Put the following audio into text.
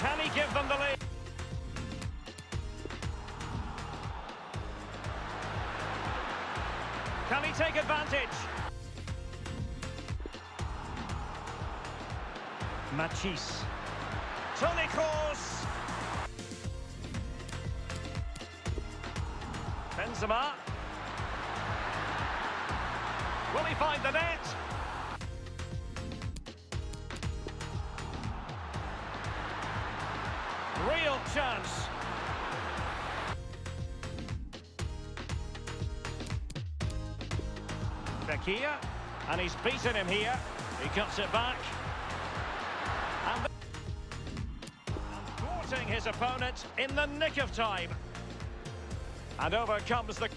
Can he give them the lead? Can he take advantage? Machis. Toni Kroos. Benzema. Will he find the net? Real chance. Bekia, and he's beaten him here. He cuts it back. And, and thwarting his opponent in the nick of time. And over comes the...